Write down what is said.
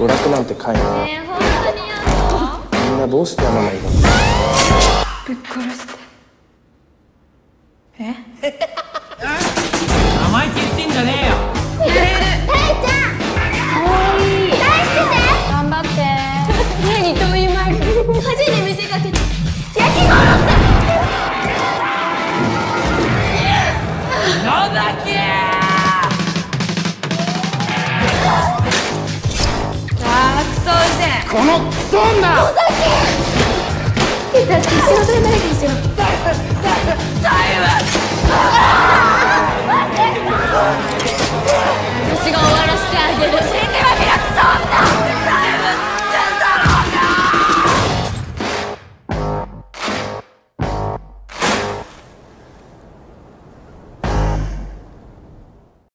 娯楽なんて買いなねえ本当にやだみんなどうしてやまないのぶっ殺して。え？生意気言ってんじゃねえよ。頑張って何どういうマイク火事に見せかけて焼き殺野崎このクソ女だ。って仕事になるでしょ